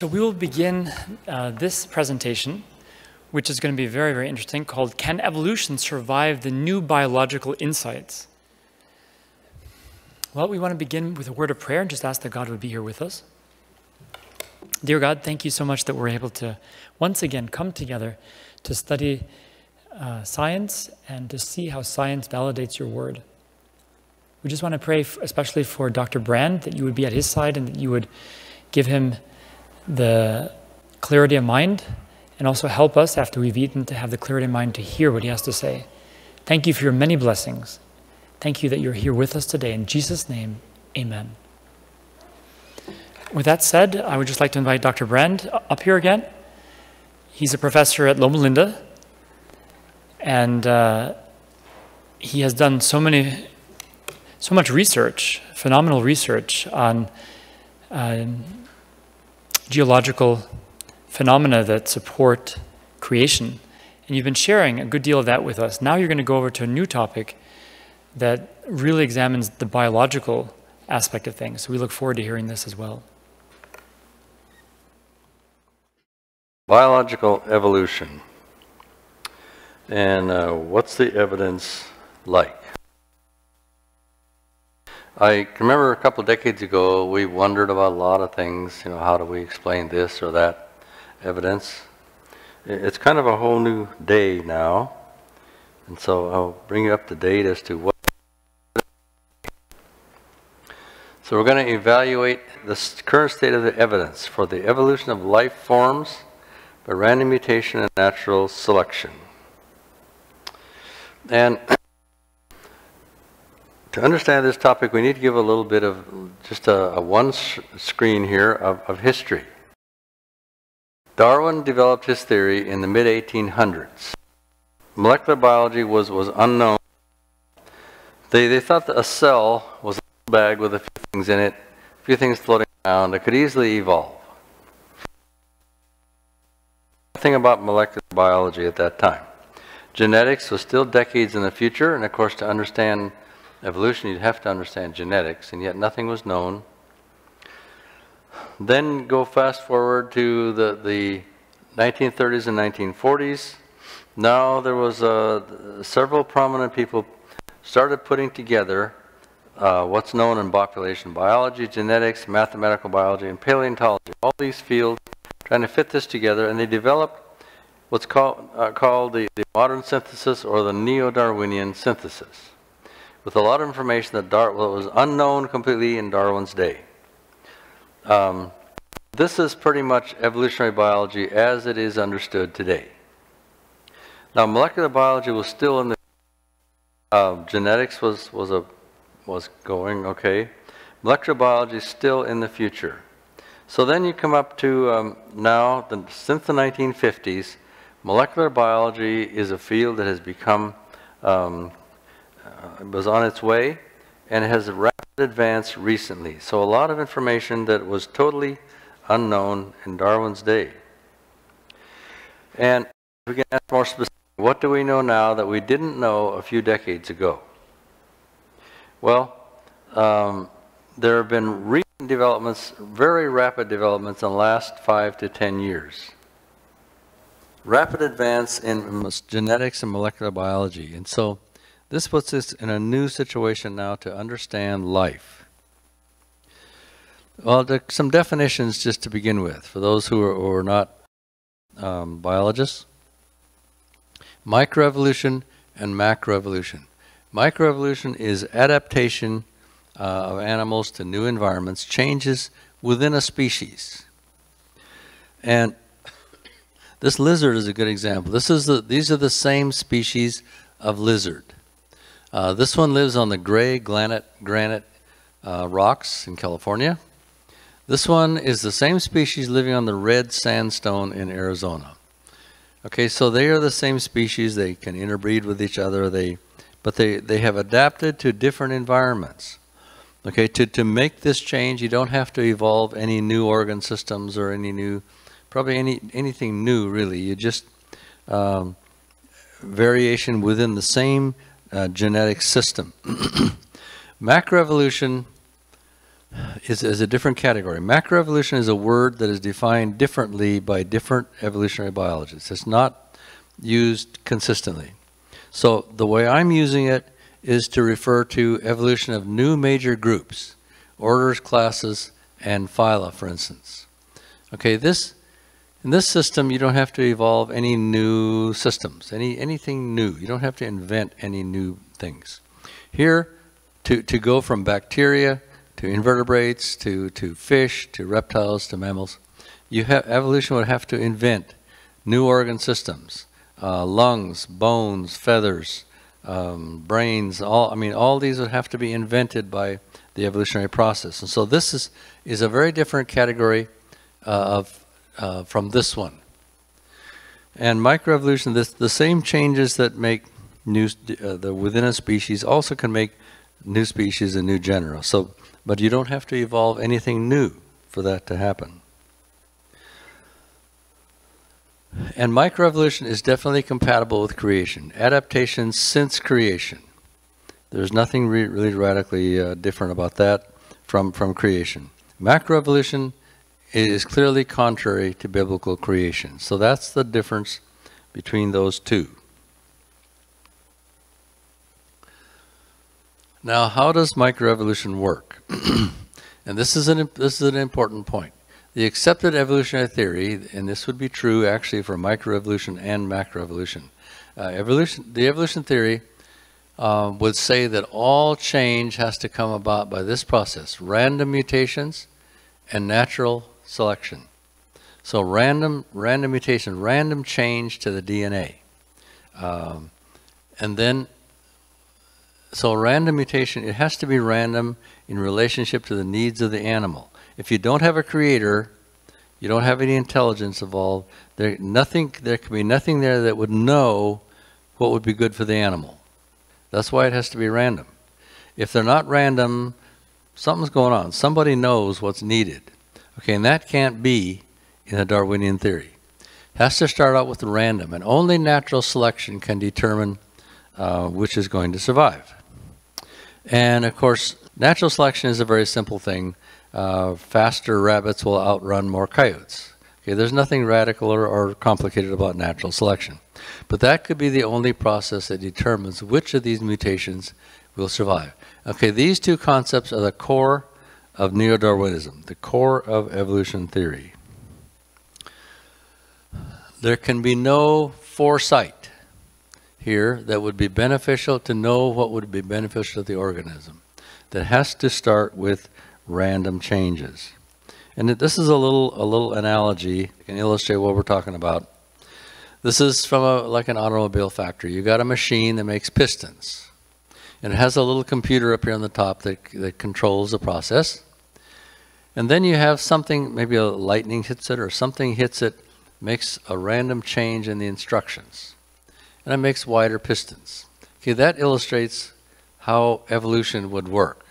So we will begin uh, this presentation, which is going to be very, very interesting, called Can Evolution Survive the New Biological Insights? Well, we want to begin with a word of prayer and just ask that God would be here with us. Dear God, thank you so much that we're able to once again come together to study uh, science and to see how science validates your word. We just want to pray, especially for Dr. Brand, that you would be at his side and that you would give him the clarity of mind and also help us after we've eaten to have the clarity of mind to hear what he has to say. Thank you for your many blessings. Thank you that you're here with us today. In Jesus' name, amen. With that said, I would just like to invite Dr. Brand up here again. He's a professor at Loma Linda, and uh, he has done so many, so much research, phenomenal research on uh, geological phenomena that support creation. And you've been sharing a good deal of that with us. Now you're going to go over to a new topic that really examines the biological aspect of things. So we look forward to hearing this as well. Biological evolution. And uh, what's the evidence like? I remember a couple decades ago, we wondered about a lot of things. You know, how do we explain this or that evidence? It's kind of a whole new day now. And so I'll bring you up to date as to what. So we're going to evaluate the current state of the evidence for the evolution of life forms by random mutation and natural selection. And to understand this topic, we need to give a little bit of just a, a one screen here of, of history. Darwin developed his theory in the mid 1800s. Molecular biology was, was unknown. They, they thought that a cell was a bag with a few things in it, a few things floating around that could easily evolve. Nothing about molecular biology at that time. Genetics was still decades in the future, and of course, to understand evolution, you'd have to understand genetics, and yet nothing was known. Then go fast forward to the, the 1930s and 1940s. Now there was uh, several prominent people started putting together uh, what's known in population biology, genetics, mathematical biology, and paleontology. All these fields trying to fit this together, and they developed what's called, uh, called the, the modern synthesis or the neo-Darwinian synthesis with a lot of information that Dar was unknown completely in Darwin's day. Um, this is pretty much evolutionary biology as it is understood today. Now, molecular biology was still in the uh, genetics was was a was going okay. Molecular biology is still in the future. So then you come up to um, now, the, since the 1950s, molecular biology is a field that has become um, uh, was on its way and has rapid advance recently. So a lot of information that was totally unknown in Darwin's day. And we can ask more specific, what do we know now that we didn't know a few decades ago? Well, um, there have been recent developments, very rapid developments in the last five to ten years. Rapid advance in genetics and molecular biology. And so this puts us in a new situation now to understand life. Well, some definitions just to begin with for those who are, who are not um, biologists. Microevolution and macroevolution. Microevolution is adaptation uh, of animals to new environments, changes within a species. And this lizard is a good example. This is the, these are the same species of lizard. Uh, this one lives on the gray granite, granite uh, rocks in California. This one is the same species living on the red sandstone in Arizona. Okay, so they are the same species. They can interbreed with each other. They, but they, they have adapted to different environments. Okay, to, to make this change, you don't have to evolve any new organ systems or any new, probably any anything new really. You just um, variation within the same uh, genetic system. Macroevolution is, is a different category. Macroevolution is a word that is defined differently by different evolutionary biologists. It's not used consistently. So the way I'm using it is to refer to evolution of new major groups, orders, classes, and phyla, for instance. Okay, this in this system, you don't have to evolve any new systems, any anything new. You don't have to invent any new things. Here, to, to go from bacteria to invertebrates to, to fish to reptiles to mammals, you have evolution would have to invent new organ systems, uh, lungs, bones, feathers, um, brains. All I mean, all these would have to be invented by the evolutionary process. And so this is is a very different category uh, of uh, from this one. And microevolution, this, the same changes that make new uh, the within a species also can make new species and new genera. So, but you don't have to evolve anything new for that to happen. And microevolution is definitely compatible with creation. Adaptation since creation. There's nothing re really radically uh, different about that from, from creation. Macroevolution is clearly contrary to biblical creation. So that's the difference between those two. Now, how does microevolution work? and this is, an, this is an important point. The accepted evolutionary theory, and this would be true actually for microevolution and macroevolution, uh, evolution, the evolution theory uh, would say that all change has to come about by this process, random mutations and natural selection. So random, random mutation, random change to the DNA. Um, and then, so random mutation, it has to be random in relationship to the needs of the animal. If you don't have a creator, you don't have any intelligence involved, there, nothing, there can be nothing there that would know what would be good for the animal. That's why it has to be random. If they're not random, something's going on. Somebody knows what's needed. Okay, and that can't be in a Darwinian theory. It has to start out with random, and only natural selection can determine uh, which is going to survive. And of course, natural selection is a very simple thing. Uh, faster rabbits will outrun more coyotes. Okay, there's nothing radical or, or complicated about natural selection. But that could be the only process that determines which of these mutations will survive. Okay, these two concepts are the core of neo-Darwinism, the core of evolution theory. There can be no foresight here that would be beneficial to know what would be beneficial to the organism. That has to start with random changes. And this is a little a little analogy that can illustrate what we're talking about. This is from a, like an automobile factory. You got a machine that makes pistons. And it has a little computer up here on the top that, that controls the process. And then you have something, maybe a lightning hits it or something hits it, makes a random change in the instructions. And it makes wider pistons. Okay, that illustrates how evolution would work.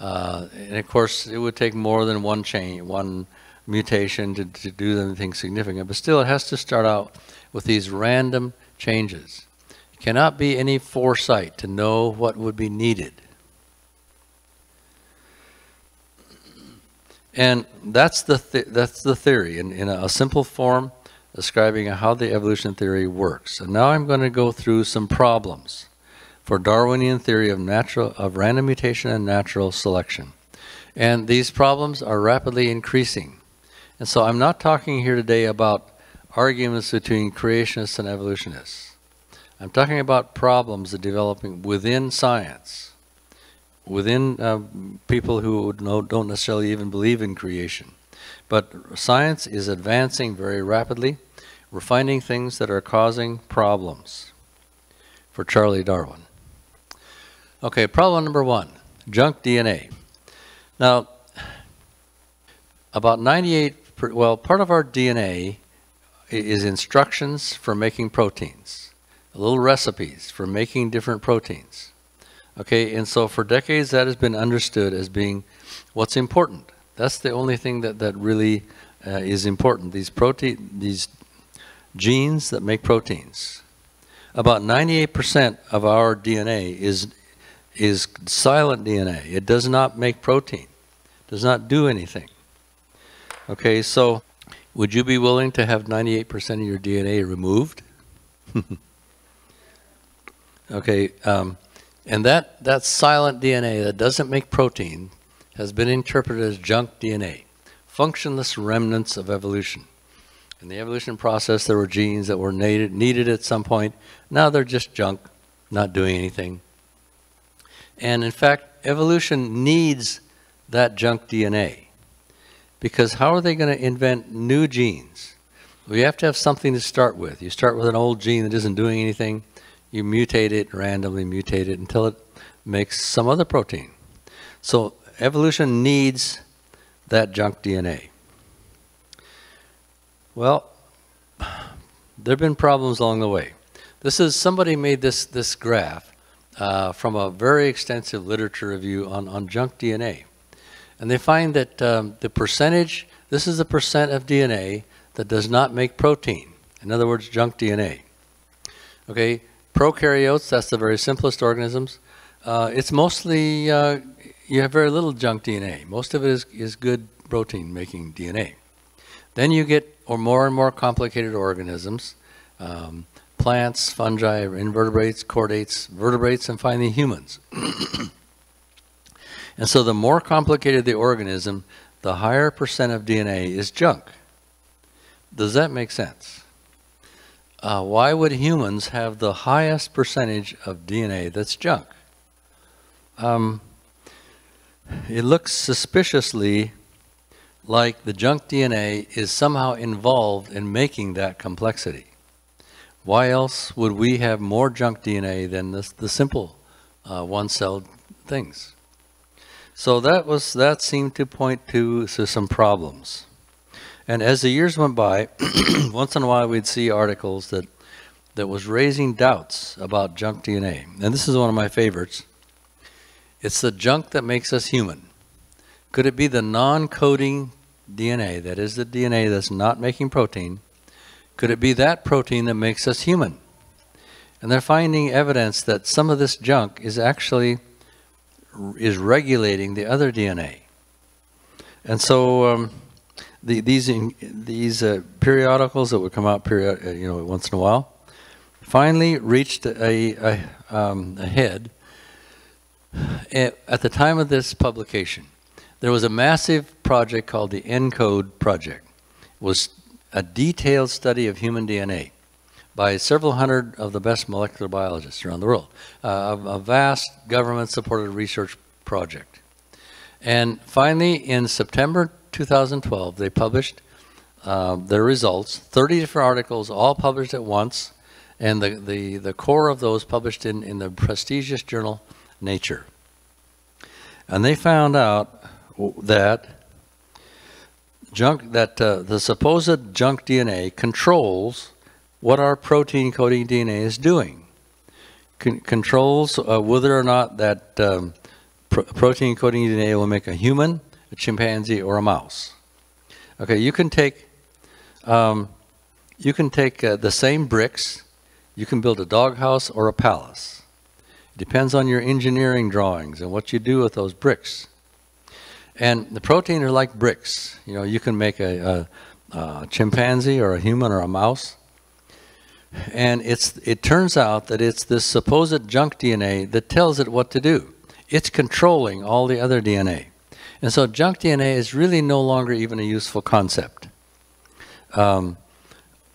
Uh, and of course, it would take more than one change, one mutation to, to do anything significant. But still, it has to start out with these random changes. It cannot be any foresight to know what would be needed. And that's the, th that's the theory in, in a, simple form describing how the evolution theory works. And now I'm going to go through some problems for Darwinian theory of natural of random mutation and natural selection. And these problems are rapidly increasing. And so I'm not talking here today about arguments between creationists and evolutionists. I'm talking about problems that developing within science within uh, people who don't necessarily even believe in creation. But science is advancing very rapidly. We're finding things that are causing problems for Charlie Darwin. Okay, problem number one, junk DNA. Now, about 98, per, well, part of our DNA is instructions for making proteins, little recipes for making different proteins. Okay, and so for decades that has been understood as being what's important. That's the only thing that, that really uh, is important. These protein, these genes that make proteins. About 98% of our DNA is is silent DNA. It does not make protein. does not do anything. Okay, so would you be willing to have 98% of your DNA removed? okay, um, and that, that silent DNA that doesn't make protein has been interpreted as junk DNA, functionless remnants of evolution. In the evolution process, there were genes that were needed, needed at some point. Now they're just junk, not doing anything. And in fact, evolution needs that junk DNA. Because how are they going to invent new genes? You have to have something to start with. You start with an old gene that isn't doing anything, you mutate it, randomly mutate it until it makes some other protein. So evolution needs that junk DNA. Well, there have been problems along the way. This is somebody made this this graph uh, from a very extensive literature review on, on junk DNA. And they find that um, the percentage, this is the percent of DNA that does not make protein. In other words, junk DNA. Okay, prokaryotes, that's the very simplest organisms. Uh, it's mostly, uh, you have very little junk DNA. Most of it is, is good protein making DNA. Then you get or more and more complicated organisms, um, plants, fungi, invertebrates, chordates, vertebrates, and finally humans. and so the more complicated the organism, the higher percent of DNA is junk. Does that make sense? Uh, why would humans have the highest percentage of DNA that's junk? Um, it looks suspiciously like the junk DNA is somehow involved in making that complexity. Why else would we have more junk DNA than the, the simple uh, one-celled things? So that was that seemed to point to, to some problems. And as the years went by, once in a while we'd see articles that that was raising doubts about junk DNA. And this is one of my favorites. It's the junk that makes us human. Could it be the non-coding DNA, that is the DNA that's not making protein, could it be that protein that makes us human? And they're finding evidence that some of this junk is actually is regulating the other DNA. And so um, the, these these uh, periodicals that would come out period, uh, you know once in a while finally reached a, a, um, a head at the time of this publication there was a massive project called the ENCODE project. It was a detailed study of human DNA by several hundred of the best molecular biologists around the world. Uh, a, a vast government-supported research project. And finally, in September 2012, they published uh, their results, 30 different articles, all published at once, and the, the, the core of those published in, in the prestigious journal Nature. And they found out that junk that uh, the supposed junk DNA controls what our protein coding DNA is doing. Con controls uh, whether or not that um, pr protein coding DNA will make a human, a chimpanzee, or a mouse. Okay, you can take um, you can take uh, the same bricks. You can build a doghouse or a palace. It depends on your engineering drawings and what you do with those bricks. And the protein are like bricks. You know, you can make a, a, a chimpanzee or a human or a mouse. And it's, it turns out that it's this supposed junk DNA that tells it what to do. It's controlling all the other DNA. And so junk DNA is really no longer even a useful concept. Um,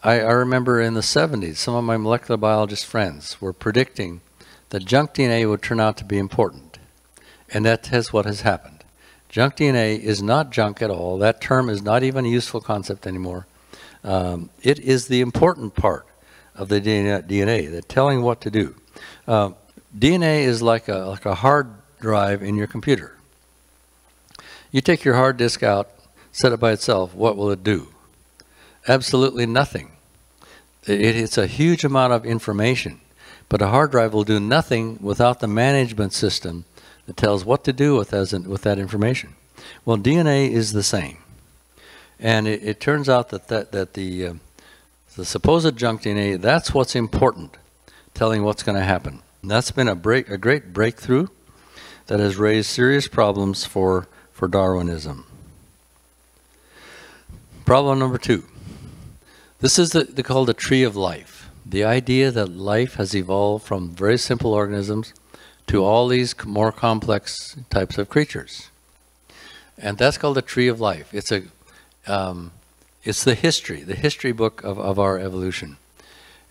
I, I, remember in the 70s, some of my molecular biologist friends were predicting that junk DNA would turn out to be important. And that is what has happened. Junk DNA is not junk at all. That term is not even a useful concept anymore. Um, it is the important part of the DNA, the telling what to do. Uh, DNA is like a, like a hard drive in your computer. You take your hard disk out, set it by itself, what will it do? Absolutely nothing. It, it's a huge amount of information, but a hard drive will do nothing without the management system that tells what to do with, as with that information. Well, DNA is the same. And it, it turns out that, that, that the, uh, the supposed junk DNA, that's what's important, telling what's going to happen. And that's been a, break, a great breakthrough that has raised serious problems for, for Darwinism. Problem number two. This is the, the, called the tree of life. The idea that life has evolved from very simple organisms to all these more complex types of creatures. And that's called the tree of life. It's a, um, it's the history, the history book of, of our evolution.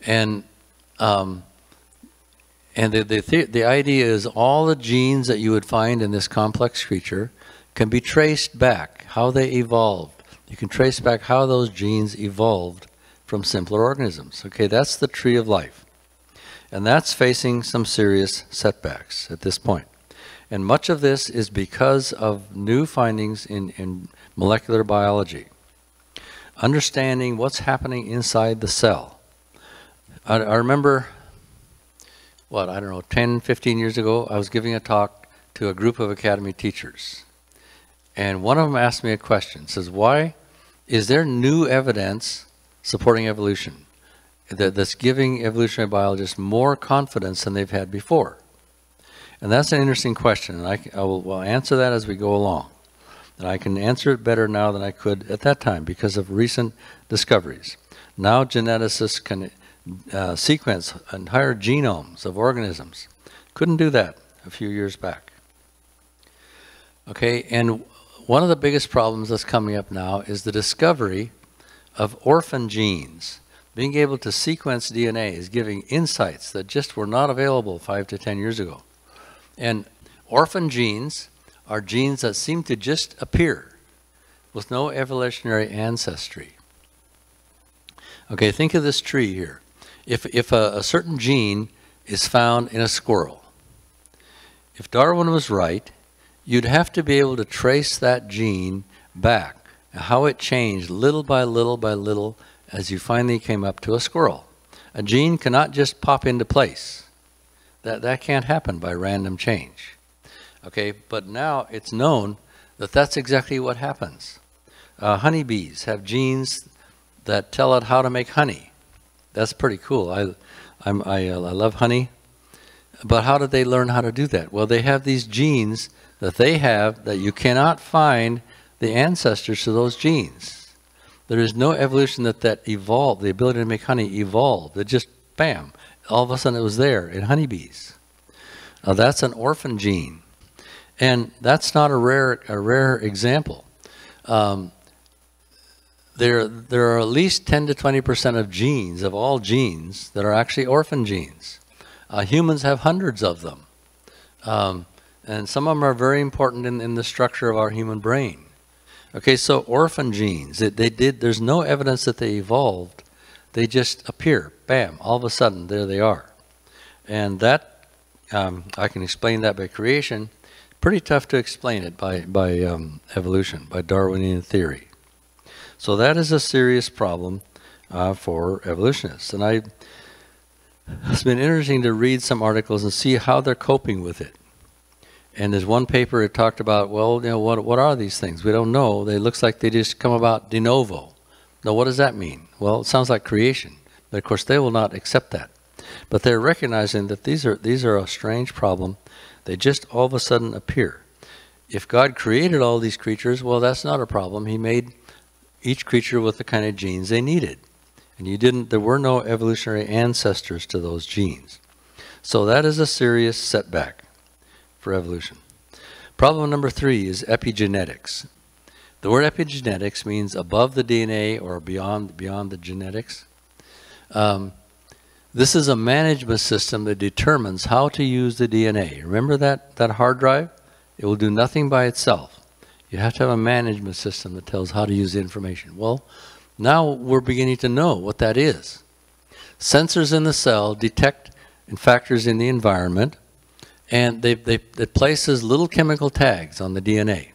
And, um, and the, the, the idea is all the genes that you would find in this complex creature can be traced back, how they evolved. You can trace back how those genes evolved from simpler organisms. Okay, that's the tree of life. And that's facing some serious setbacks at this point. And much of this is because of new findings in, in molecular biology. Understanding what's happening inside the cell. I, I remember, what, I don't know, 10, 15 years ago, I was giving a talk to a group of academy teachers. And one of them asked me a question, says, why is there new evidence supporting evolution that, that's giving evolutionary biologists more confidence than they've had before? And that's an interesting question, and I, I will will answer that as we go along. And I can answer it better now than I could at that time because of recent discoveries. Now geneticists can uh, sequence entire genomes of organisms. Couldn't do that a few years back. Okay, and one of the biggest problems that's coming up now is the discovery of orphan genes. Being able to sequence DNA is giving insights that just were not available five to ten years ago. And orphan genes are genes that seem to just appear with no evolutionary ancestry. Okay, think of this tree here. If, if a, a certain gene is found in a squirrel, if Darwin was right, you'd have to be able to trace that gene back, how it changed little by little by little as you finally came up to a squirrel. A gene cannot just pop into place. That, that can't happen by random change. Okay, but now it's known that that's exactly what happens. Uh, honeybees have genes that tell it how to make honey. That's pretty cool. I, I'm, I, uh, I love honey. But how did they learn how to do that? Well, they have these genes that they have that you cannot find the ancestors to those genes. There is no evolution that that evolved, the ability to make honey evolved. It just, bam, all of a sudden it was there in honeybees. Now that's an orphan gene. And that's not a rare, a rare example. Um, there, there are at least 10 to 20% of genes, of all genes, that are actually orphan genes. Uh, humans have hundreds of them. Um, and some of them are very important in, in the structure of our human brain. Okay, so orphan genes, they, they did, there's no evidence that they evolved. They just appear, bam, all of a sudden, there they are. And that, um, I can explain that by creation. Pretty tough to explain it by, by um, evolution, by Darwinian theory. So that is a serious problem uh, for evolutionists. And I, it's been interesting to read some articles and see how they're coping with it. And there's one paper that talked about, well, you know, what, what are these things? We don't know. They looks like they just come about de novo. Now, what does that mean? Well, it sounds like creation. But of course, they will not accept that. But they're recognizing that these are, these are a strange problem. They just all of a sudden appear. If God created all these creatures, well, that's not a problem. He made each creature with the kind of genes they needed. And you didn't, there were no evolutionary ancestors to those genes. So that is a serious setback for evolution. Problem number three is epigenetics. The word epigenetics means above the DNA or beyond, beyond the genetics. Um, this is a management system that determines how to use the DNA. Remember that, that hard drive? It will do nothing by itself. You have to have a management system that tells how to use the information. Well, now we're beginning to know what that is. Sensors in the cell detect factors in the environment and they, they, it places little chemical tags on the DNA.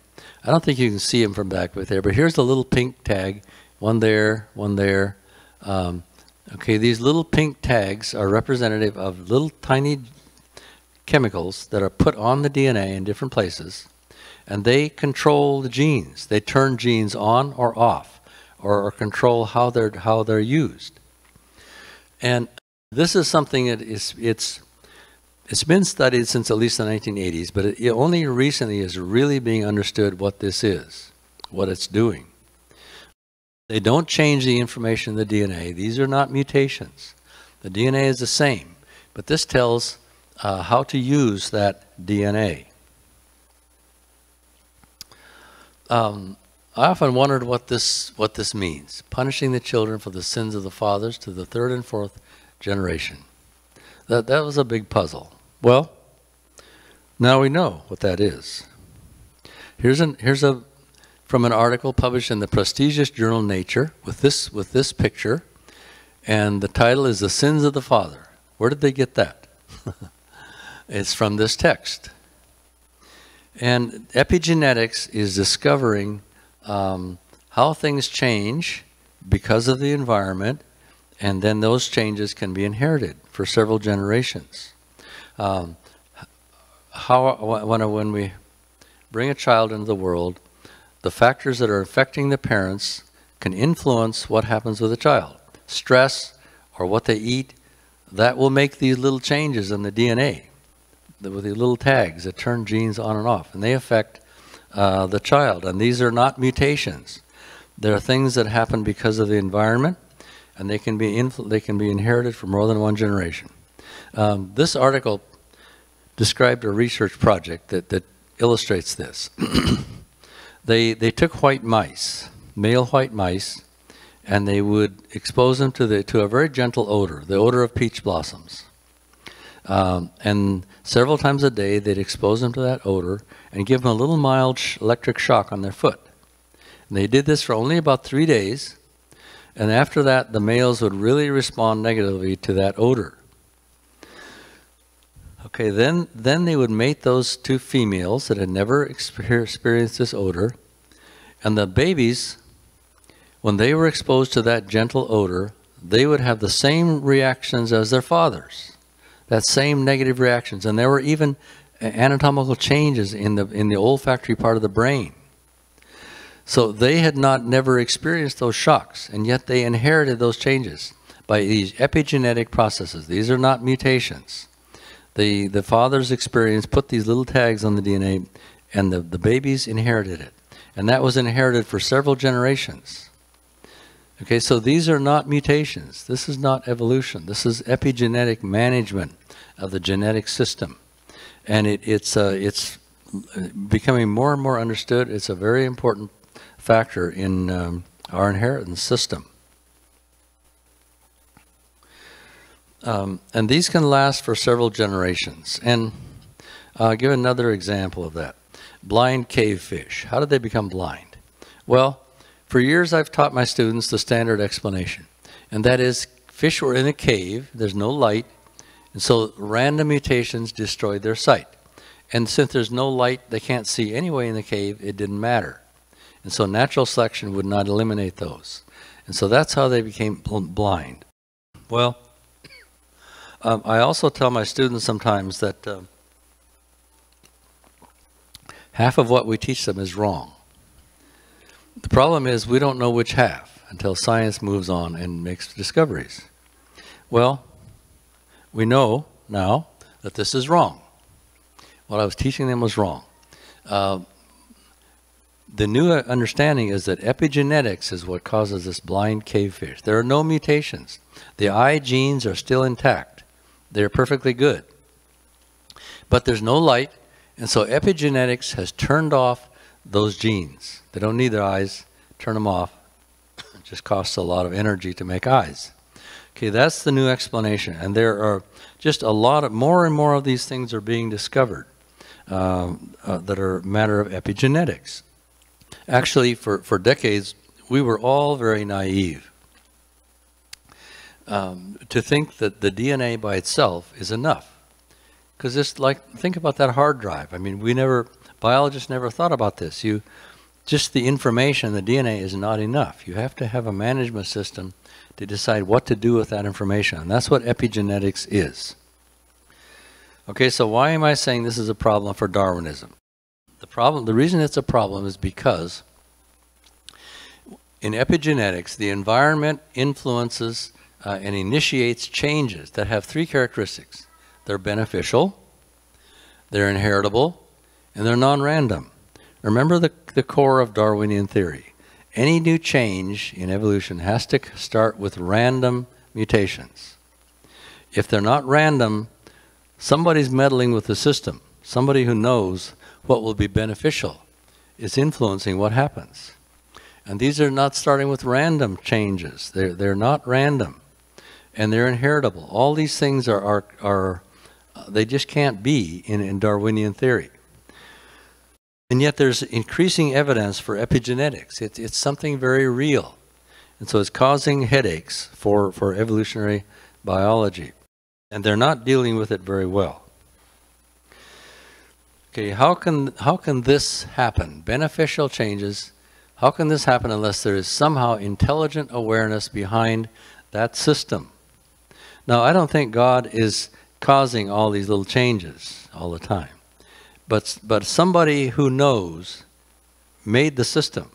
I don't think you can see them from back with there, but here's the little pink tag, one there, one there. Um, okay, these little pink tags are representative of little tiny chemicals that are put on the DNA in different places, and they control the genes. They turn genes on or off, or, or control how they're how they're used. And this is something that is it's it's been studied since at least the 1980s, but it, only recently is really being understood what this is, what it's doing. They don't change the information in the DNA. These are not mutations. The DNA is the same, but this tells uh, how to use that DNA. Um, I often wondered what this what this means. Punishing the children for the sins of the fathers to the third and fourth generation. That that was a big puzzle. Well, now we know what that is. Here's an here's a from an article published in the prestigious journal Nature with this with this picture, and the title is "The Sins of the Father." Where did they get that? it's from this text. And epigenetics is discovering um, how things change because of the environment, and then those changes can be inherited for several generations. Um, how when, when we bring a child into the world, the factors that are affecting the parents can influence what happens with the child. Stress or what they eat, that will make these little changes in the DNA with the little tags that turn genes on and off, and they affect uh, the child. And these are not mutations. There are things that happen because of the environment, and they can be they can be inherited for more than one generation. Um, this article described a research project that, that illustrates this. they they took white mice, male white mice, and they would expose them to the to a very gentle odor, the odor of peach blossoms. Um, and several times a day, they'd expose them to that odor and give them a little mild sh electric shock on their foot. And they did this for only about three days. And after that, the males would really respond negatively to that odor. Okay, then, then they would mate those two females that had never experienced this odor. And the babies, when they were exposed to that gentle odor, they would have the same reactions as their fathers that same negative reactions. And there were even anatomical changes in the, in the olfactory part of the brain. So they had not never experienced those shocks, and yet they inherited those changes by these epigenetic processes. These are not mutations. The, the father's experience put these little tags on the DNA, and the, the babies inherited it. And that was inherited for several generations. Okay, so these are not mutations. This is not evolution. This is epigenetic management of the genetic system. And it, it's, uh, it's becoming more and more understood. It's a very important factor in um, our inheritance system. Um, and these can last for several generations. And I'll give another example of that. Blind cave fish. How did they become blind? Well, for years I've taught my students the standard explanation. And that is, fish were in a cave, there's no light, and so random mutations destroyed their sight. And since there's no light, they can't see anyway in the cave, it didn't matter. And so natural selection would not eliminate those. And so that's how they became blind. Well, um, I also tell my students sometimes that uh, half of what we teach them is wrong. The problem is we don't know which half until science moves on and makes discoveries. Well, we know now that this is wrong. What I was teaching them was wrong. Uh, the new understanding is that epigenetics is what causes this blind cavefish. There are no mutations. The eye genes are still intact. They're perfectly good. But there's no light, and so epigenetics has turned off those genes. They don't need their eyes, turn them off. It just costs a lot of energy to make eyes. Okay, that's the new explanation. And there are just a lot of, more and more of these things are being discovered uh, uh, that are a matter of epigenetics. Actually, for, for decades, we were all very naive um, to think that the DNA by itself is enough. Because it's like, think about that hard drive. I mean, we never, biologists never thought about this. You, just the information, the DNA is not enough. You have to have a management system to decide what to do with that information. And that's what epigenetics is. Okay, so why am I saying this is a problem for Darwinism? The problem, the reason it's a problem is because in epigenetics, the environment influences uh, and initiates changes that have three characteristics. They're beneficial, they're inheritable, and they're non-random. Remember the, the core of Darwinian theory. Any new change in evolution has to start with random mutations. If they're not random, somebody's meddling with the system. Somebody who knows what will be beneficial is influencing what happens. And these are not starting with random changes. They're, they're not random. And they're inheritable. All these things are, are, are uh, they just can't be in, in Darwinian theory. And yet there's increasing evidence for epigenetics. It, it's something very real. And so it's causing headaches for, for evolutionary biology. And they're not dealing with it very well. Okay, how can, how can this happen? Beneficial changes how can this happen unless there is somehow intelligent awareness behind that system? Now, I don't think God is causing all these little changes all the time. But, but somebody who knows made the system.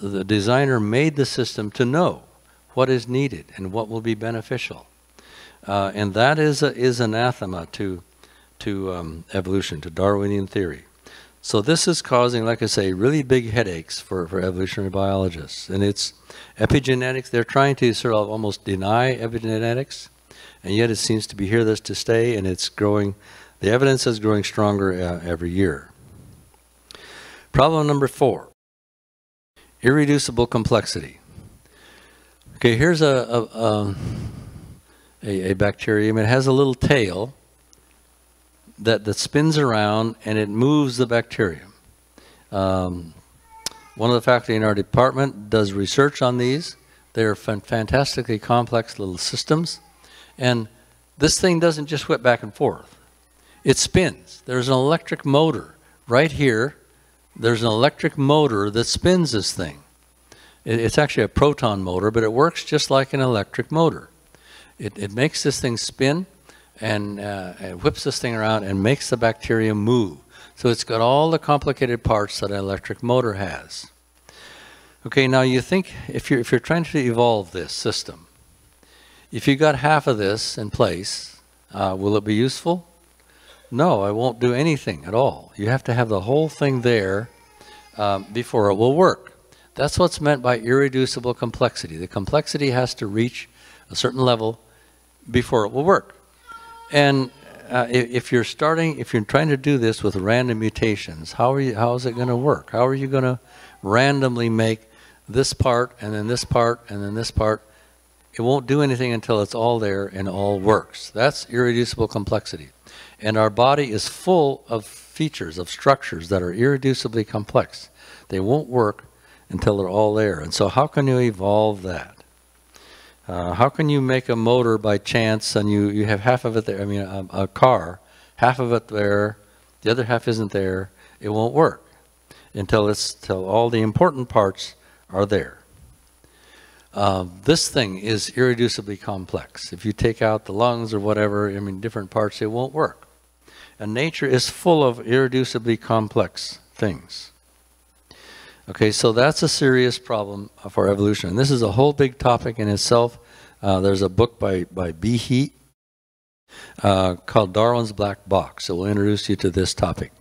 The designer made the system to know what is needed and what will be beneficial. Uh, and that is, a, is anathema to, to um, evolution, to Darwinian theory. So this is causing, like I say, really big headaches for, for evolutionary biologists. And it's epigenetics, they're trying to sort of almost deny epigenetics, and yet it seems to be here this to stay, and it's growing, the evidence is growing stronger uh, every year. Problem number four, irreducible complexity. Okay, here's a, a, um, a, a bacterium. It has a little tail, that, that spins around and it moves the bacteria. Um, one of the faculty in our department does research on these. They're fantastically complex little systems. And this thing doesn't just whip back and forth. It spins. There's an electric motor right here. There's an electric motor that spins this thing. It, it's actually a proton motor, but it works just like an electric motor. It, it makes this thing spin and uh, it whips this thing around and makes the bacteria move. So it's got all the complicated parts that an electric motor has. Okay, now you think if you're, if you're trying to evolve this system, if you got half of this in place, uh, will it be useful? No, it won't do anything at all. You have to have the whole thing there um, before it will work. That's what's meant by irreducible complexity. The complexity has to reach a certain level before it will work. And uh, if you're starting, if you're trying to do this with random mutations, how are you? How is it going to work? How are you going to randomly make this part and then this part and then this part? It won't do anything until it's all there and all works. That's irreducible complexity. And our body is full of features, of structures that are irreducibly complex. They won't work until they're all there. And so how can you evolve that? Uh, how can you make a motor by chance and you, you have half of it there, I mean a, a, car, half of it there, the other half isn't there, it won't work until, it's, until all the important parts are there. Uh, this thing is irreducibly complex. If you take out the lungs or whatever, I mean different parts, it won't work. And nature is full of irreducibly complex things. Okay, so that's a serious problem for evolution. And this is a whole big topic in itself. Uh, there's a book by, by Behe uh, called Darwin's Black Box. It will introduce you to this topic.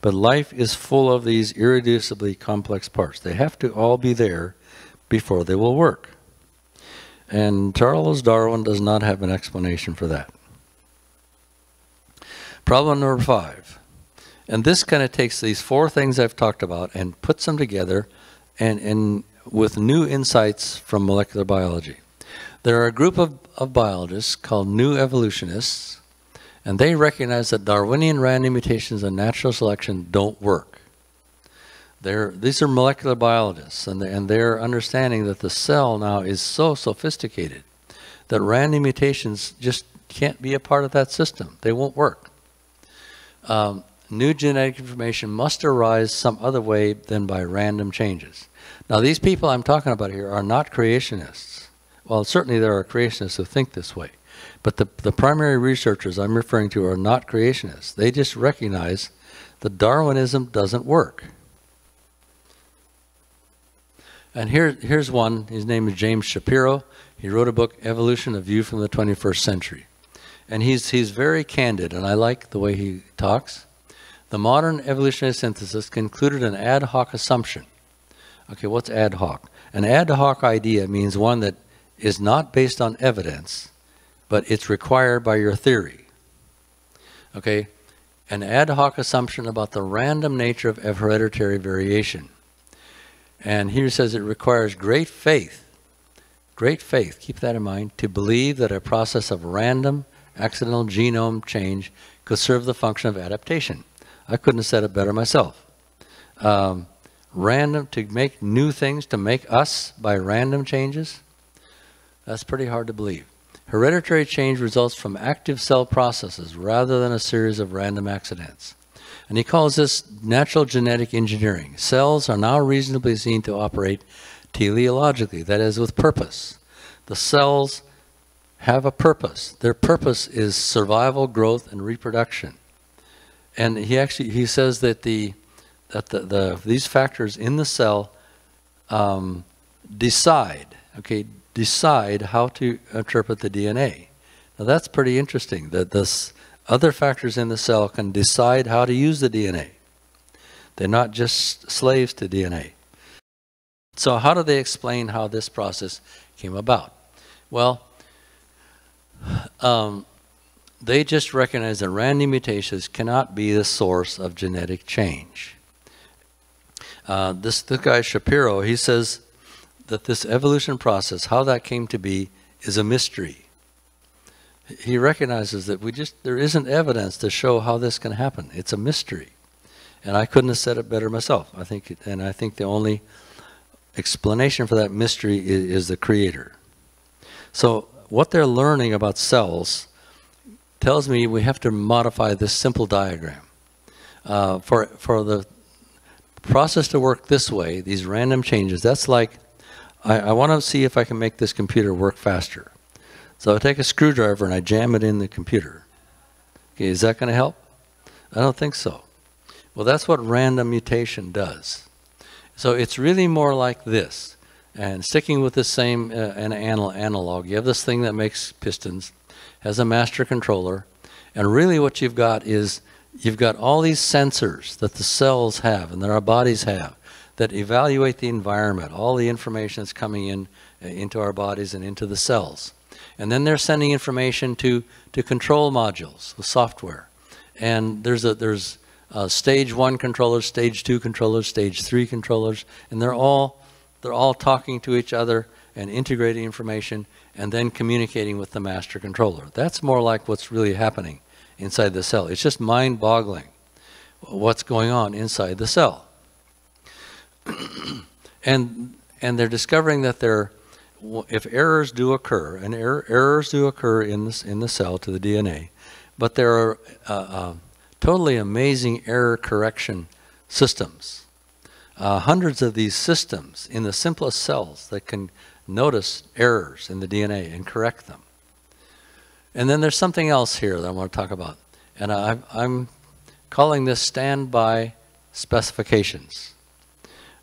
But life is full of these irreducibly complex parts. They have to all be there before they will work. And Charles Darwin does not have an explanation for that. Problem number five. And this kind of takes these four things I've talked about and puts them together and, and with new insights from molecular biology. There are a group of, of biologists called new evolutionists, and they recognize that Darwinian random mutations and natural selection don't work. They're, these are molecular biologists, and, they, and they're understanding that the cell now is so sophisticated that random mutations just can't be a part of that system. They won't work. Um, new genetic information must arise some other way than by random changes. Now, these people I'm talking about here are not creationists. Well, certainly there are creationists who think this way. But the, the primary researchers I'm referring to are not creationists. They just recognize that Darwinism doesn't work. And here, here's one. His name is James Shapiro. He wrote a book, Evolution, A View from the 21st Century. and he's, he's very candid, and I like the way he talks. The modern evolutionary synthesis concluded an ad hoc assumption. Okay, what's ad hoc? An ad hoc idea means one that is not based on evidence, but it's required by your theory. Okay, an ad hoc assumption about the random nature of hereditary variation. And here says it requires great faith, great faith, keep that in mind, to believe that a process of random accidental genome change could serve the function of adaptation. I couldn't have said it better myself. Um, random, to make new things, to make us by random changes, that's pretty hard to believe. Hereditary change results from active cell processes rather than a series of random accidents. And he calls this natural genetic engineering. Cells are now reasonably seen to operate teleologically, that is, with purpose. The cells have a purpose. Their purpose is survival, growth, and reproduction. And he actually he says that the that the, the these factors in the cell um, decide okay decide how to interpret the DNA. Now that's pretty interesting that this other factors in the cell can decide how to use the DNA. They're not just slaves to DNA. So how do they explain how this process came about? Well, um, they just recognize that random mutations cannot be the source of genetic change. Uh, this, this guy Shapiro, he says that this evolution process, how that came to be, is a mystery. He recognizes that we just there isn't evidence to show how this can happen. It's a mystery, and I couldn't have said it better myself. I think, and I think the only explanation for that mystery is, is the Creator. So what they're learning about cells tells me we have to modify this simple diagram. Uh, for, for the process to work this way, these random changes, that's like I, I want to see if I can make this computer work faster. So I take a screwdriver and I jam it in the computer. Okay, is that going to help? I don't think so. Well, that's what random mutation does. So it's really more like this. And sticking with the same uh, an analog, you have this thing that makes pistons, has a master controller, and really what you've got is you've got all these sensors that the cells have and that our bodies have that evaluate the environment, all the information that's coming in uh, into our bodies and into the cells. And then they're sending information to, to control modules, the software. And there's a, there's a stage one controllers, stage two controllers, stage three controllers, and they're all, they're all talking to each other and integrating information and then communicating with the master controller. That's more like what's really happening inside the cell. It's just mind-boggling what's going on inside the cell. and and they're discovering that there, if errors do occur, and er, errors do occur in this in the cell to the DNA, but there are uh, uh, totally amazing error correction systems. Uh, hundreds of these systems in the simplest cells that can notice errors in the DNA and correct them. And then there's something else here that I want to talk about. And I, I'm calling this standby specifications.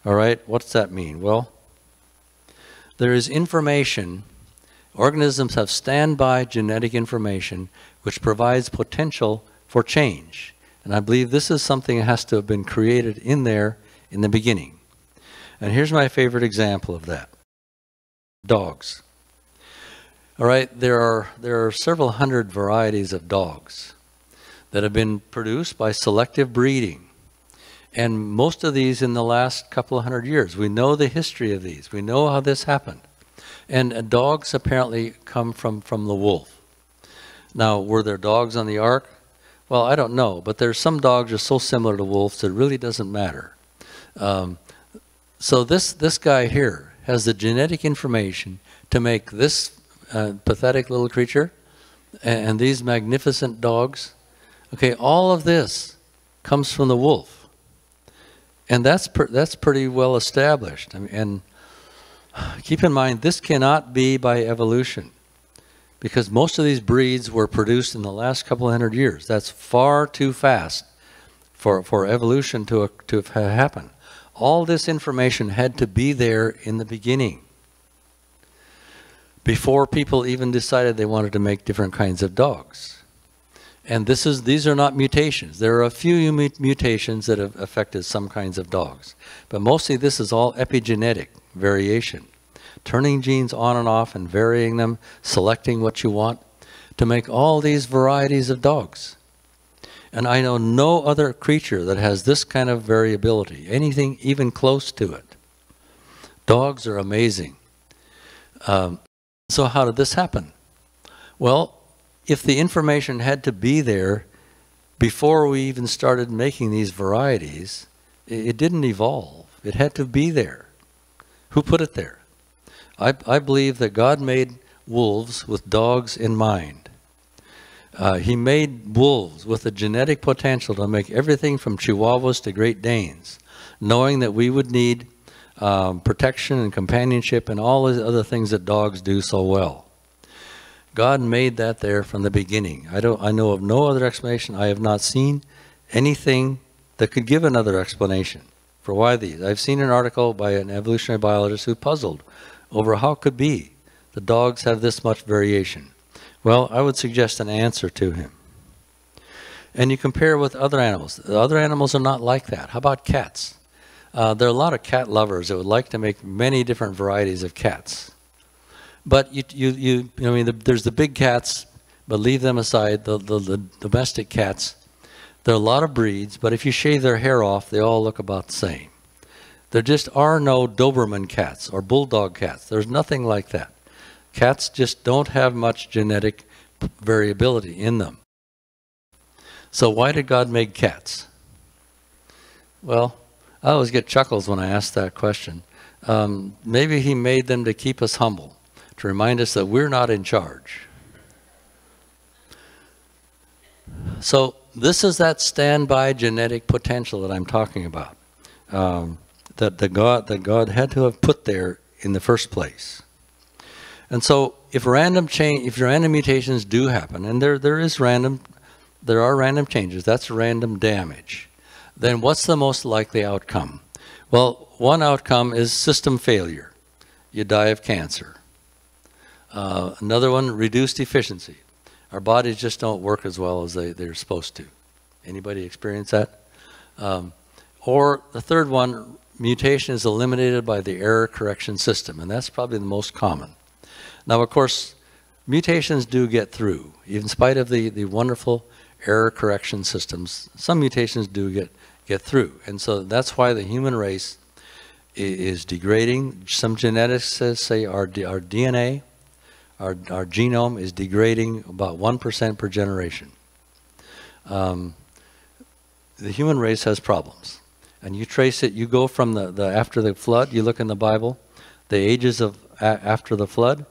All right, what's that mean? Well, there is information, organisms have standby genetic information which provides potential for change. And I believe this is something that has to have been created in there in the beginning. And here's my favorite example of that. Dogs. All right, there are, there are several hundred varieties of dogs that have been produced by selective breeding. And most of these in the last couple of hundred years. We know the history of these. We know how this happened. And uh, dogs apparently come from, from the wolf. Now, were there dogs on the ark? Well, I don't know, but there's some dogs are so similar to wolves that it really doesn't matter. Um, so this, this guy here has the genetic information to make this uh, pathetic little creature and, and these magnificent dogs. Okay, all of this comes from the wolf and that's that's pretty well established. I mean, and keep in mind, this cannot be by evolution, because most of these breeds were produced in the last couple of hundred years. That's far too fast for for evolution to to have happened. All this information had to be there in the beginning, before people even decided they wanted to make different kinds of dogs. And this is, these are not mutations. There are a few mutations that have affected some kinds of dogs. But mostly this is all epigenetic variation. Turning genes on and off and varying them, selecting what you want to make all these varieties of dogs. And I know no other creature that has this kind of variability, anything even close to it. Dogs are amazing. Um, so how did this happen? Well, if the information had to be there before we even started making these varieties, it, didn't evolve. It had to be there. Who put it there? I, I believe that God made wolves with dogs in mind. Uh, he made wolves with the genetic potential to make everything from Chihuahuas to Great Danes, knowing that we would need um, protection and companionship and all the other things that dogs do so well. God made that there from the beginning. I don't. I know of no other explanation. I have not seen anything that could give another explanation for why these. I've seen an article by an evolutionary biologist who puzzled over how it could be the dogs have this much variation. Well, I would suggest an answer to him. And you compare with other animals. The other animals are not like that. How about cats? Uh, there are a lot of cat lovers that would like to make many different varieties of cats. But you, you, you, you know, I mean, the, there's the big cats, but leave them aside, the, the, the domestic cats. There are a lot of breeds, but if you shave their hair off, they all look about the same. There just are no Doberman cats or bulldog cats. There's nothing like that. Cats just don't have much genetic variability in them. So why did God make cats? Well, I always get chuckles when I ask that question. Um, maybe he made them to keep us humble, to remind us that we're not in charge. So this is that standby genetic potential that I'm talking about, um, that the God that God had to have put there in the first place. And so if random change, if random mutations do happen, and there there is random, there are random changes. That's random damage then what's the most likely outcome? Well, one outcome is system failure. You die of cancer. Uh, another one, reduced efficiency. Our bodies just don't work as well as they, they're supposed to. Anybody experience that? Um, or the third one, mutation is eliminated by the error correction system, and that's probably the most common. Now, of course, mutations do get through. In spite of the, the wonderful error correction systems, some mutations do get get through. And so that's why the human race is degrading. Some geneticists say our, our DNA, our, our genome is degrading about 1% per generation. Um, the human race has problems. And you trace it, you go from the, the after the flood, you look in the Bible, the ages of after the flood,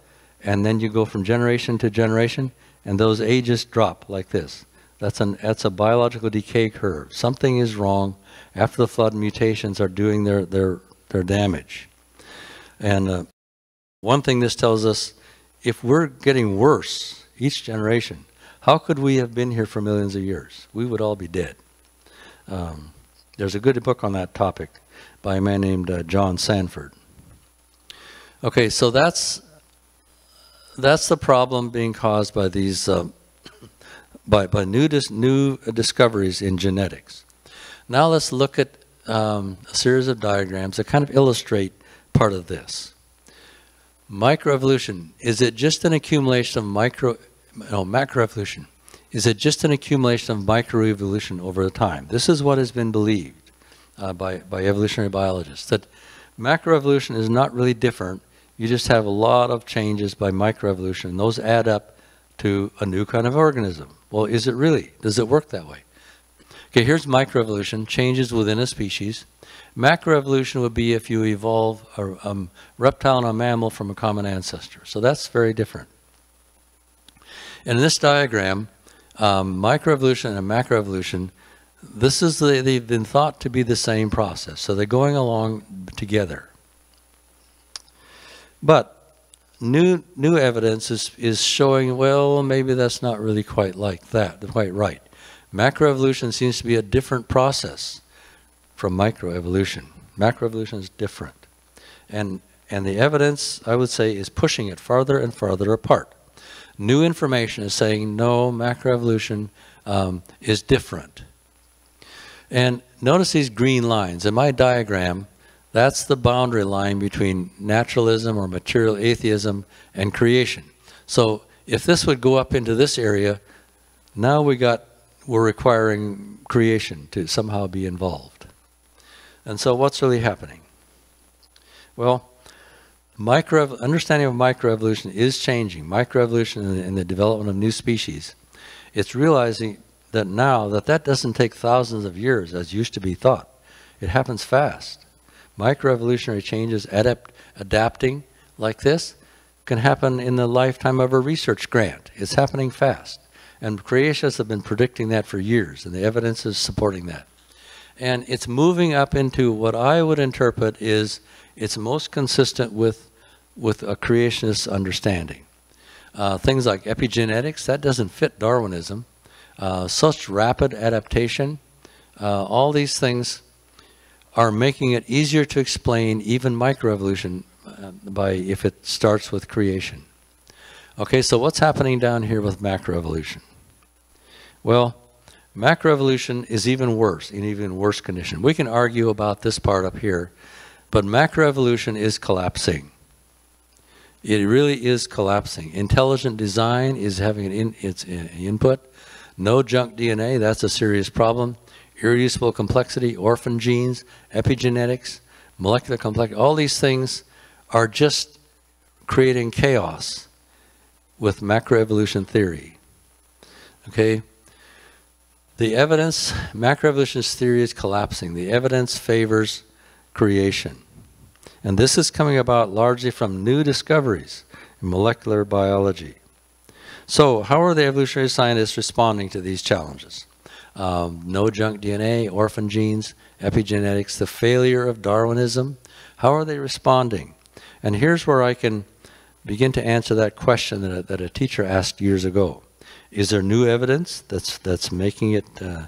and then you go from generation to generation, and those ages drop like this. That's, an, that's a biological decay curve. Something is wrong. After the flood, mutations are doing their, their, their damage. And uh, one thing this tells us, if we're getting worse each generation, how could we have been here for millions of years? We would all be dead. Um, there's a good book on that topic by a man named uh, John Sanford. Okay, so that's that's the problem being caused by these uh, by, by new, dis new discoveries in genetics. Now let's look at um, a series of diagrams that kind of illustrate part of this. Microevolution, is it just an accumulation of micro, no, macroevolution? Is it just an accumulation of microevolution over time? This is what has been believed uh, by, by evolutionary biologists, that macroevolution is not really different. You just have a lot of changes by microevolution. Those add up to a new kind of organism. Well, is it really? Does it work that way? Okay, here's microevolution, changes within a species. Macroevolution would be if you evolve a um, reptile and a mammal from a common ancestor. So that's very different. And in this diagram, um, microevolution and macroevolution, this is the, they've been thought to be the same process. So they're going along together. But new new evidence is, is showing, well, maybe that's not really quite like that, quite right. Macroevolution seems to be a different process from microevolution. Macroevolution is different. And, and the evidence, I would say, is pushing it farther and farther apart. new information is saying, no, macroevolution um, is different. And notice these green lines. In my diagram, that's the boundary line between naturalism or material atheism and creation. So if this would go up into this area, now we got, we're requiring creation to somehow be involved. And so what's really happening? Well, micro, understanding of microevolution is changing. Microevolution and the, the development of new species. It's realizing that now that that doesn't take thousands of years as used to be thought. It happens fast. Microevolutionary changes, adapt, adapting like this, can happen in the lifetime of a research grant. It's happening fast. And creationists have been predicting that for years, and the evidence is supporting that. And it's moving up into what I would interpret is it's most consistent with, with a creationist understanding. Uh, things like epigenetics, that doesn't fit Darwinism. Uh, such rapid adaptation, uh, all these things are making it easier to explain even microevolution uh, by if it starts with creation. Okay, so what's happening down here with macroevolution? Well, macroevolution is even worse, in even worse condition. We can argue about this part up here, but macroevolution is collapsing. It really is collapsing. Intelligent design is having an in, its uh, input. No junk DNA, that's a serious problem. Irreducible complexity, orphan genes, epigenetics, molecular complexity, all these things are just creating chaos with macroevolution theory. Okay? The evidence, macroevolutionist theory is collapsing. The evidence favors creation. And this is coming about largely from new discoveries in molecular biology. So, how are the evolutionary scientists responding to these challenges? Um, no junk DNA, orphan genes, epigenetics, the failure of Darwinism. How are they responding? And here's where I can begin to answer that question that a, that a teacher asked years ago. Is there new evidence that's, that's making it, uh,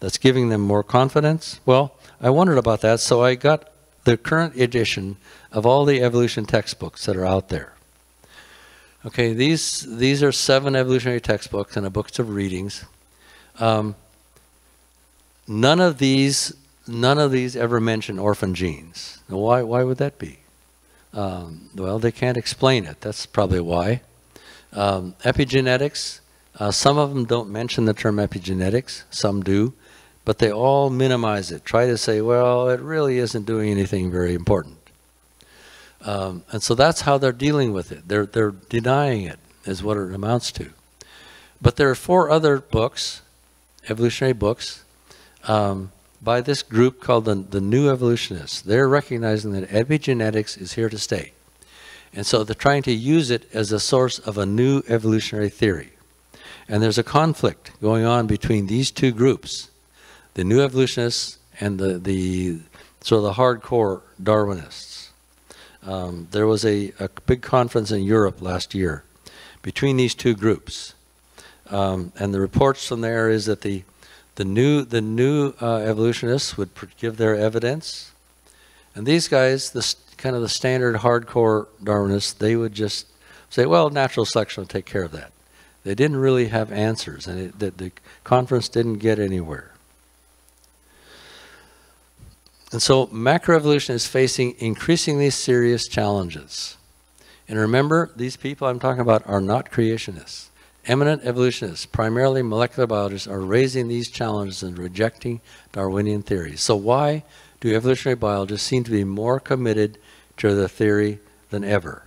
that's giving them more confidence? Well, I wondered about that, so I got the current edition of all the evolution textbooks that are out there. Okay, these, these are seven evolutionary textbooks and a books of readings. Um, none of these, none of these ever mention orphan genes. Now why, why would that be? Um, well, they can't explain it. That's probably why. Um, epigenetics, uh, some of them don't mention the term epigenetics, some do, but they all minimize it. Try to say, well, it really isn't doing anything very important. Um, and so that's how they're dealing with it. They're, they're denying it, is what it amounts to. But there are four other books, evolutionary books, um, by this group called the, the New Evolutionists. They're recognizing that epigenetics is here to stay. And so they're trying to use it as a source of a new evolutionary theory. And there's a conflict going on between these two groups, the New Evolutionists and the, the sort of the hardcore Darwinists. Um, there was a, a big conference in Europe last year between these two groups. Um, and the reports from there is that the the new, the new uh, evolutionists would give their evidence, and these guys, the kind of the standard hardcore Darwinists, they would just say, "Well, natural selection will take care of that." They didn't really have answers, and it, the, the conference didn't get anywhere. And so macroevolution is facing increasingly serious challenges. And remember, these people I'm talking about are not creationists. Eminent evolutionists, primarily molecular biologists, are raising these challenges and rejecting Darwinian theories. So why do evolutionary biologists seem to be more committed to the theory than ever?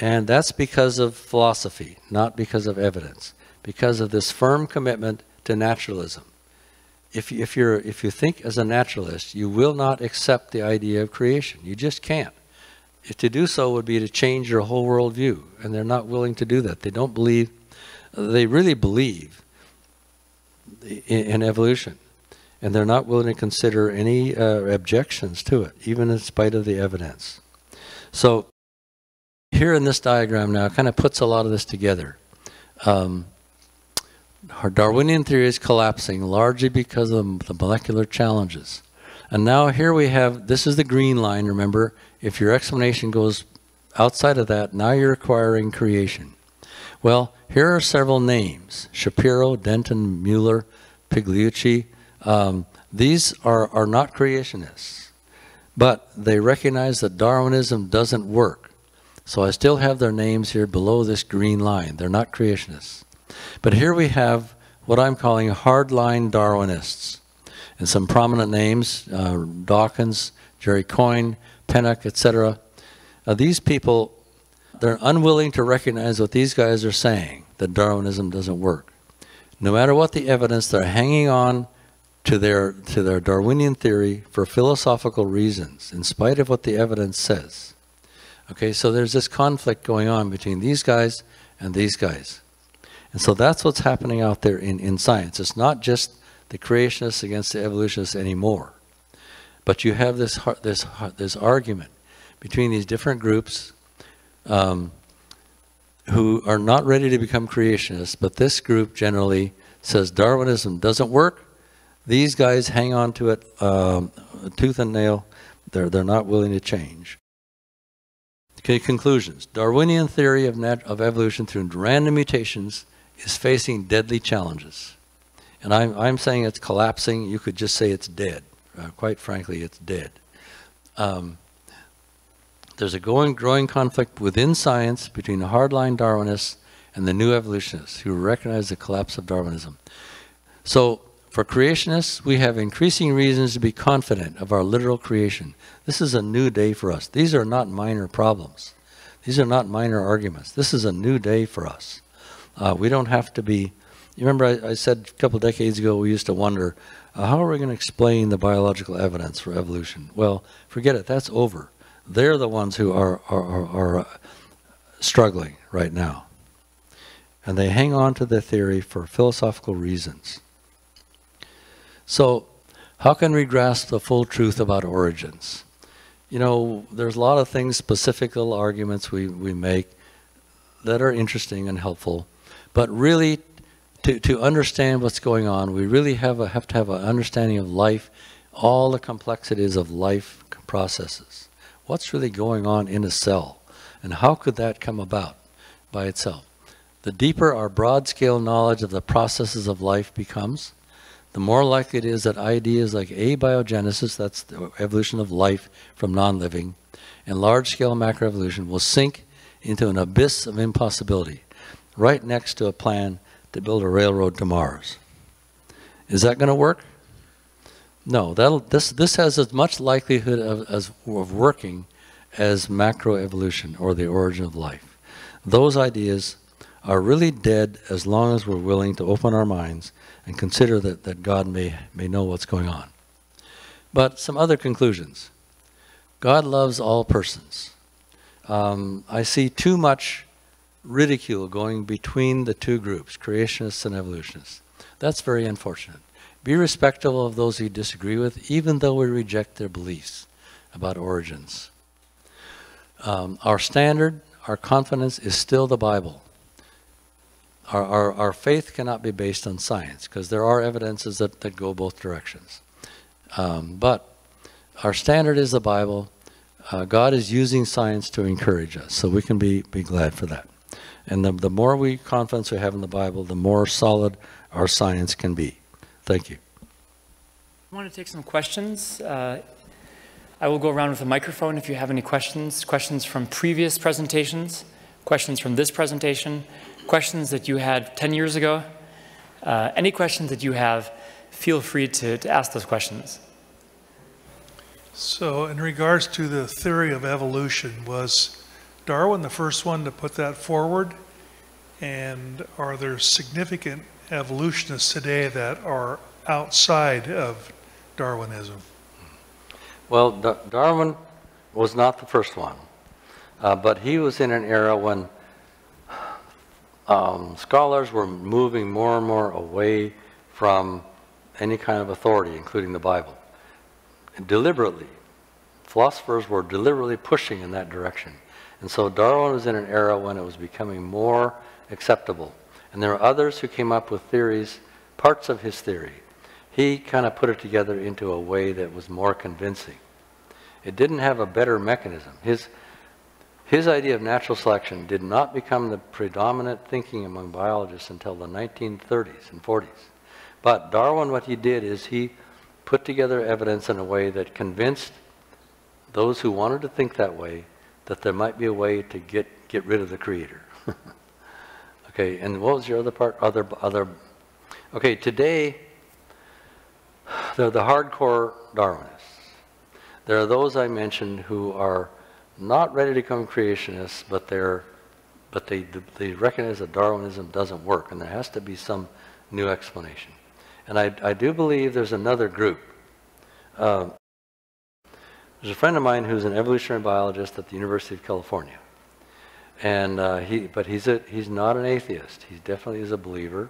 And that's because of philosophy, not because of evidence, because of this firm commitment to naturalism. If, if, you're, if you think as a naturalist, you will not accept the idea of creation. You just can't to do so would be to change your whole worldview, and they're not willing to do that. They don't believe, they really believe in, in evolution, and they're not willing to consider any uh, objections to it, even in spite of the evidence. So here in this diagram now, kind of puts a lot of this together. Um, our Darwinian theory is collapsing largely because of the molecular challenges. And now here we have, this is the green line, remember, if your explanation goes outside of that, now you're acquiring creation. Well, here are several names Shapiro, Denton, Mueller, Pigliucci. Um, these are, are not creationists, but they recognize that Darwinism doesn't work. So I still have their names here below this green line. They're not creationists. But here we have what I'm calling hardline Darwinists. And some prominent names, uh, Dawkins, Jerry Coyne, Pennock, etc. Uh, these people, they're unwilling to recognize what these guys are saying, that Darwinism doesn't work. No matter what the evidence, they're hanging on to their, to their Darwinian theory for philosophical reasons, in spite of what the evidence says. Okay, so there's this conflict going on between these guys and these guys. And so that's what's happening out there in, in science. It's not just the creationists against the evolutionists anymore. But you have this, this, this argument between these different groups um, who are not ready to become creationists, but this group generally says Darwinism doesn't work. These guys hang on to it um, tooth and nail. They're, they're not willing to change. Okay, conclusions. Darwinian theory of, of evolution through random mutations is facing deadly challenges. And I'm, I'm saying it's collapsing. You could just say it's dead. Uh, quite frankly, it's dead. Um, there's a growing, growing conflict within science between the hardline Darwinists and the new evolutionists who recognize the collapse of Darwinism. So, for creationists, we have increasing reasons to be confident of our literal creation. This is a new day for us. These are not minor problems. These are not minor arguments. This is a new day for us. Uh, we don't have to be. You remember I, I said a couple decades ago we used to wonder uh, how are we going to explain the biological evidence for evolution? Well, forget it. That's over. They're the ones who are are, are, are uh, struggling right now, and they hang on to the theory for philosophical reasons. So, how can we grasp the full truth about origins? You know, there's a lot of things, specific little arguments we, we make that are interesting and helpful. But really, to, to understand what's going on, we really have, a, have to have an understanding of life, all the complexities of life processes. What's really going on in a cell? And how could that come about by itself? The deeper our broad scale knowledge of the processes of life becomes, the more likely it is that ideas like abiogenesis, that's the evolution of life from non living, and large scale macroevolution will sink into an abyss of impossibility right next to a plan to build a railroad to Mars. Is that going to work? No, that'll, this, this has as much likelihood of, as, of working as macroevolution or the origin of life. Those ideas are really dead as long as we're willing to open our minds and consider that, that God may, may know what's going on. But some other conclusions. God loves all persons. Um, I see too much ridicule going between the two groups, creationists and evolutionists. That's very unfortunate. Be respectful of those you disagree with, even though we reject their beliefs about origins. Um, our standard, our confidence is still the Bible. Our, our, our faith cannot be based on science because there are evidences that, that go both directions. Um, but our standard is the Bible. Uh, God is using science to encourage us, so we can be, be glad for that. And the, the more we confidence we have in the Bible, the more solid our science can be. Thank you. I want to take some questions. Uh, I will go around with a microphone if you have any questions. Questions from previous presentations, questions from this presentation, questions that you had 10 years ago. Uh, any questions that you have, feel free to, to ask those questions. So, in regards to the theory of evolution, was Darwin the first one to put that forward? And are there significant evolutionists today that are outside of Darwinism? Well, Darwin was not the first one, uh, but he was in an era when um, scholars were moving more and more away from any kind of authority, including the Bible. Deliberately, philosophers were deliberately pushing in that direction. And so Darwin was in an era when it was becoming more acceptable. And there were others who came up with theories, parts of his theory. He kind of put it together into a way that was more convincing. It didn't have a better mechanism. His, His idea of natural selection did not become the predominant thinking among biologists until the 1930s and 40s. But Darwin, what he did is he put together evidence in a way that convinced those who wanted to think that way that there might be a way to get, get rid of the creator. okay, and what was your other part? Other, other, okay, today, they're the hardcore Darwinists. There are those I mentioned who are not ready to become creationists, but they're, but they, they recognize that Darwinism doesn't work, and there has to be some new explanation. And I, I do believe there's another group. Um, there's a friend of mine who's an evolutionary biologist at the University of California. And uh, he, but he's, a, he's not an atheist. He definitely is a believer.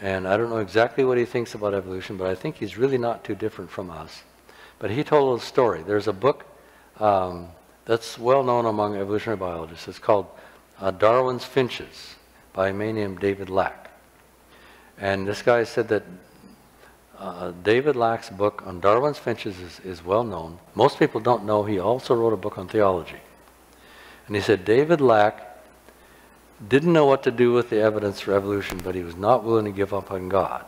And I don't know exactly what he thinks about evolution, but I think he's really not too different from us. But he told a story. There's a book um, that's well known among evolutionary biologists. It's called uh, Darwin's Finches by a man named David Lack. And this guy said that uh, David Lack's book on Darwin's finches is, is well known. Most people don't know he also wrote a book on theology. And he said David Lack didn't know what to do with the evidence for evolution, but he was not willing to give up on God.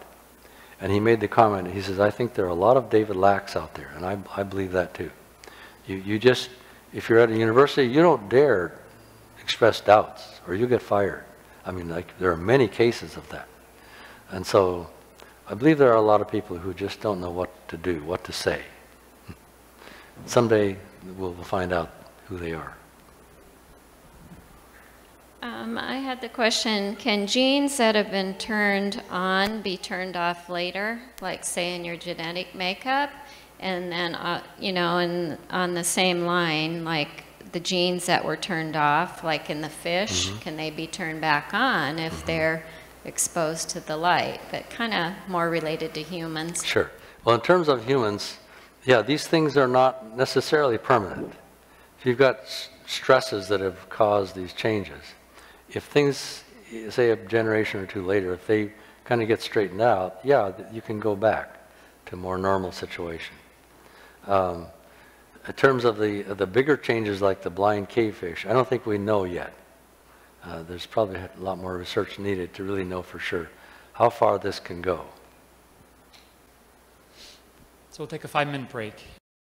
And he made the comment, he says, I think there are a lot of David Lacks out there, and I, I believe that too. You, you just, if you're at a university, you don't dare express doubts, or you get fired. I mean, like, there are many cases of that. And so I believe there are a lot of people who just don't know what to do, what to say. Someday we'll find out who they are. Um, I had the question, can genes that have been turned on be turned off later, like say in your genetic makeup? And then, uh, you know, in, on the same line, like the genes that were turned off, like in the fish, can they be turned back on if they're exposed to the light? But kind of more related to humans. Sure. Well, in terms of humans, yeah, these things are not necessarily permanent. If you've got stresses that have caused these changes, if things, say a generation or two later, if they kind of get straightened out, yeah, you can go back to a more normal situation. Um, in terms of the, the bigger changes like the blind cavefish, I don't think we know yet. Uh, there's probably a lot more research needed to really know for sure how far this can go. So we'll take a five minute break.